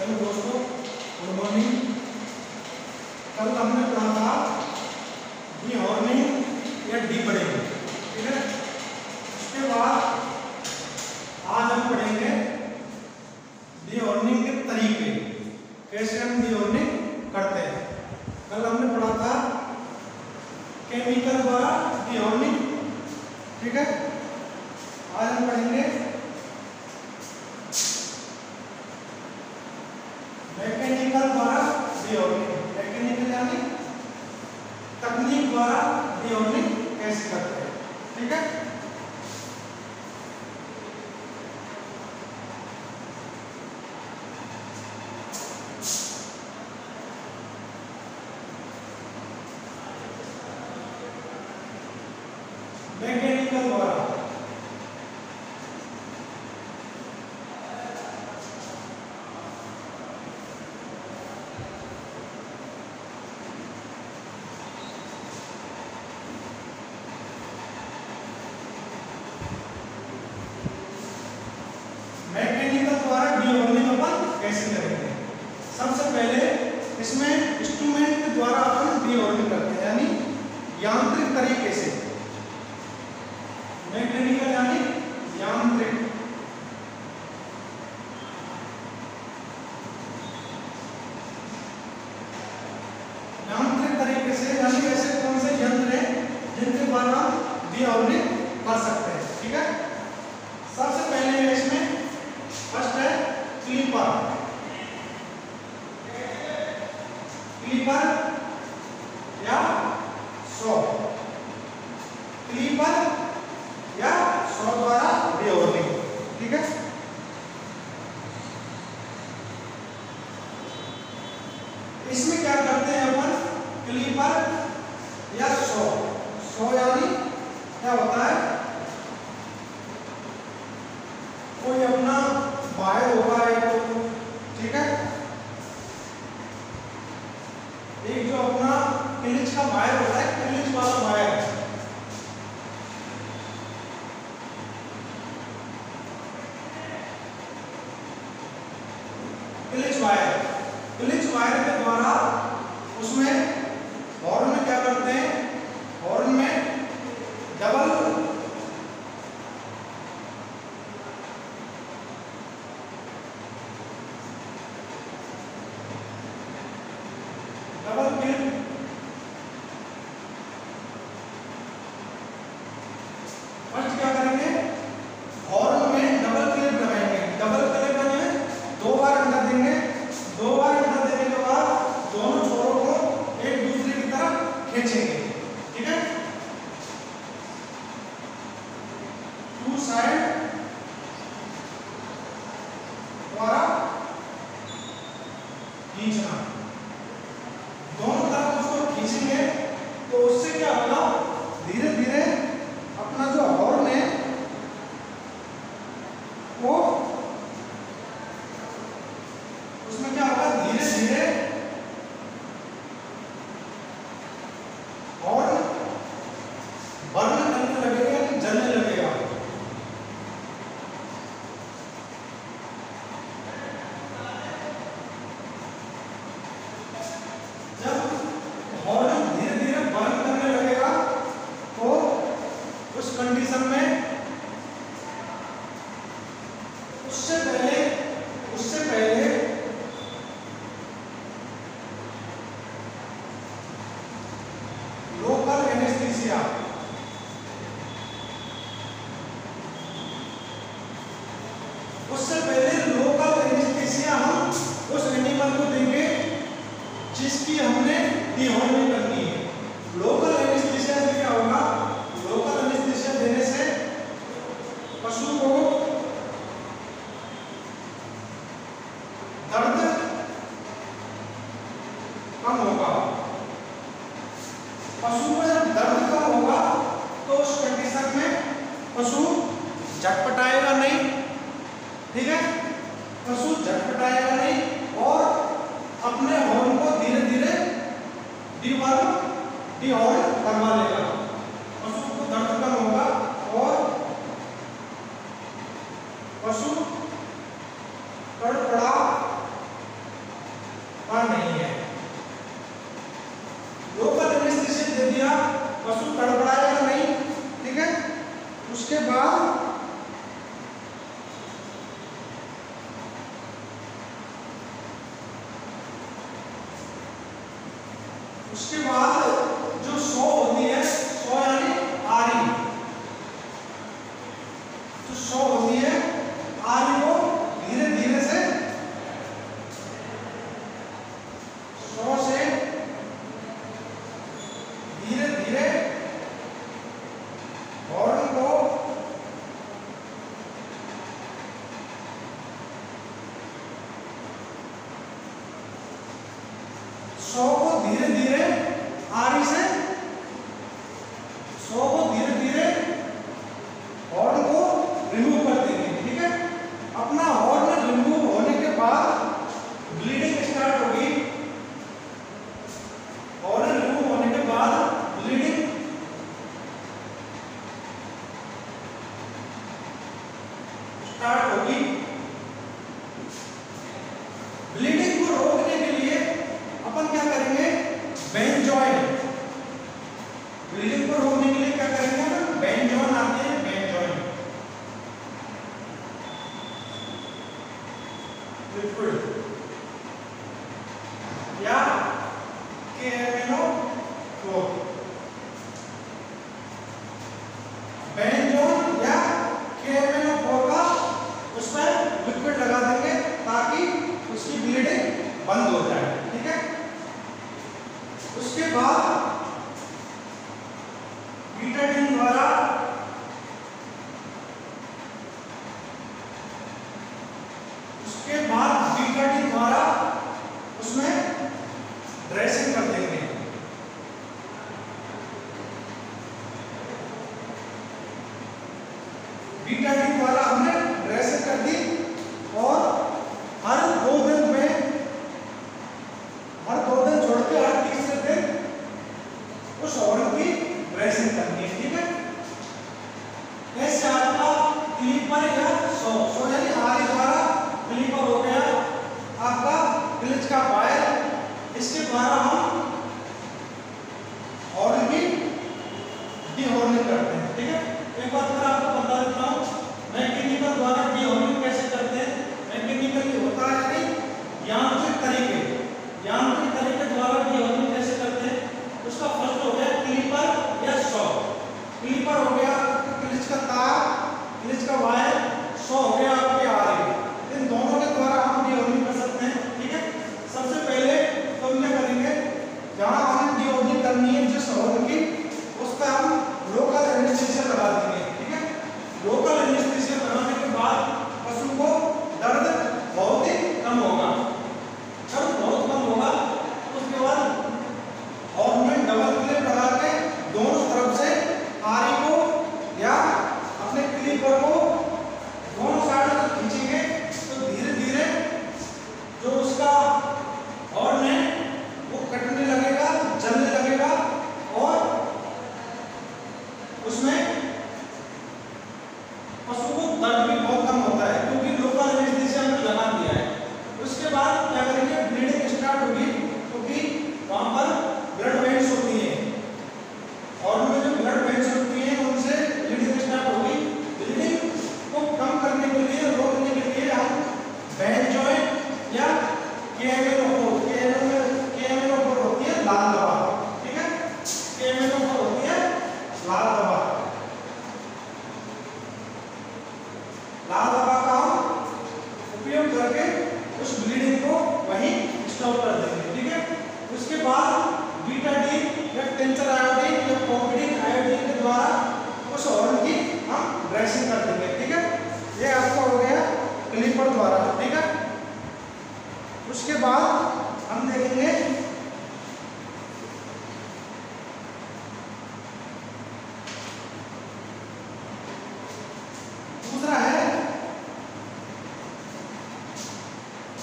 Hello दोस्तों, good morning. कल हमने पढ़ा था डी हॉर्निंग या डी पढ़ेंगे ठीक है? उसके बाद आज हम पढ़ेंगे डी हॉर्निंग के तरीके, कैसे हम डी हॉर्निंग करते हैं। कल हमने पढ़ा था केमिकल द्वारा डी हॉर्निंग ठीक है आज हम पढ़ेंगे मैकेनिकल द्वारा डिओर्निंग मैकेनिकल यानी द्वारा हमने कैसे करते हैं। ठीक है मैकेनिकल द्वारा मैकेनिकल द्वारा डिओर्निंग अपन कैसे करेंगे? सबसे पहले इसमें इंस्ट्रूमेंट द्वारा अपन डिओर्निंग करते हैं, यानी यांत्रिक तरीके से। मैकेनिकल यानी यांत्रिक। सकते हैं, ठीक है? सबसे पहले इसमें फ़र्स्ट है clipper clipper How about you? उससे पहले उससे पहले लोकल एनेस्थीसिया उससे पहले लोकल एनेस्थीसिया हम उस एनिमल को देंगे जिसकी हमने डिहॉर्निंग करनी है लोकल एनेस्थीसिया से क्या होगा लोकल एनेस्थीसिया देने से पशु को दर्द कम होगा। पशु को जब दर्द कम होगा तो उस कंडीशन में पशु झटपटाएगा नहीं। ठीक है? पशु झटपटाएगा नहीं और अपने हॉर्न को धीरे धीरे दीवार दिया पशु तड़पड़ाएगा नहीं ठीक है? उसके बाद सौ को धीरे धीरे आरी से इसके द्वारा हम और भी डिहोर्निंग करते हैं, ठीक है? एक बात मैं आपको बता देता हूँ मैकेनिकल द्वारा डिहोर्निंग कैसे करते हैं? मैकेनिकली होता है कि यांत्रिक तरीके यांत्रिक तरीके द्वारा डिहोर्निंग कैसे करते हैं? उसका फ़र्स्ट हो गया क्लीपर या सॉ क्लीपर हो गया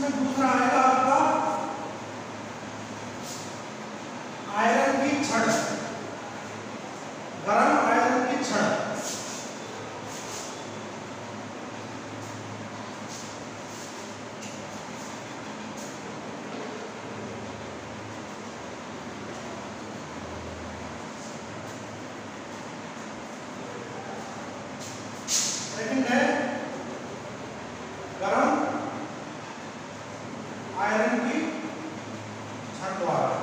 Right. आयरन की छठवार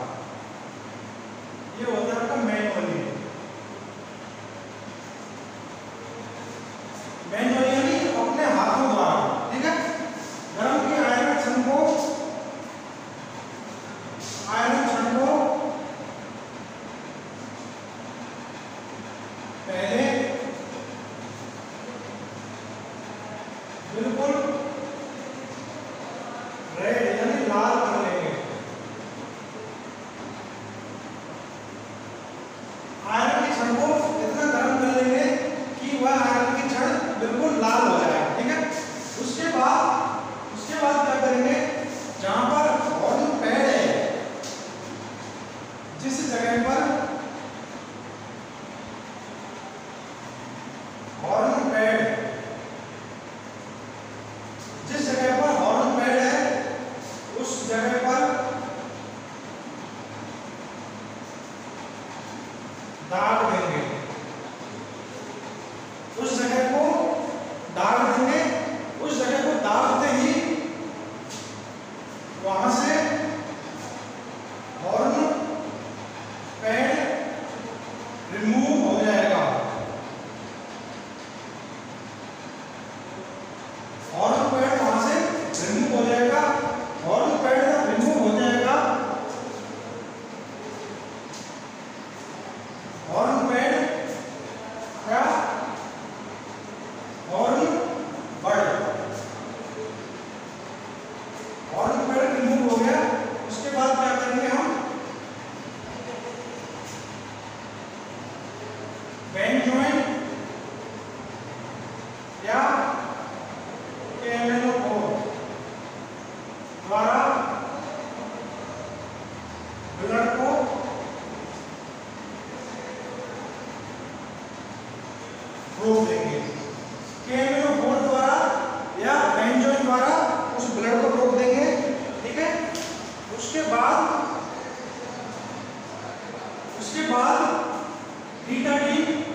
बाद उसके बाद डीटा डी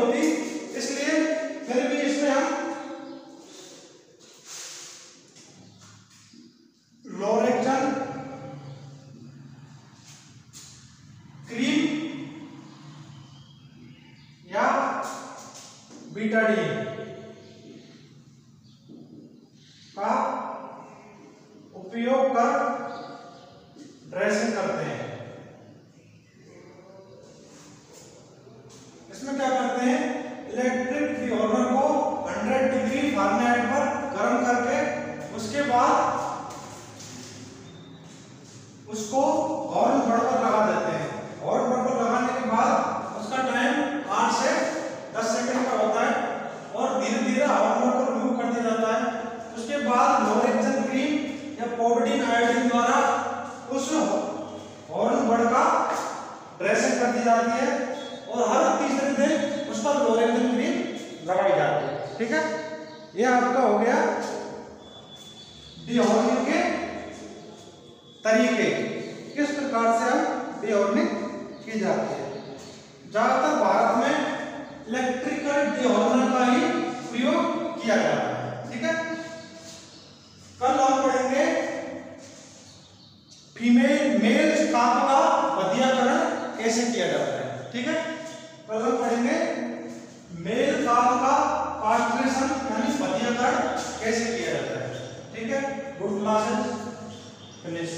contexto तरीके। किस प्रकार से हम डिओर्निंग की जाती है? ज़्यादातर भारत में इलेक्ट्रिकल डिओर्नर का ही प्रयोग किया जाता है। ठीक है? कल हम पढ़ेंगे फीमेल मेल स्टाफ का बधियाकरण कैसे किया जाता है। ठीक है? कल हम पढ़ेंगे मेल स्टाफ का कॉन्स्ट्रेशन यानी बधियाकरण कैसे किया जाता है। ठीक है? Good classes. फिनिश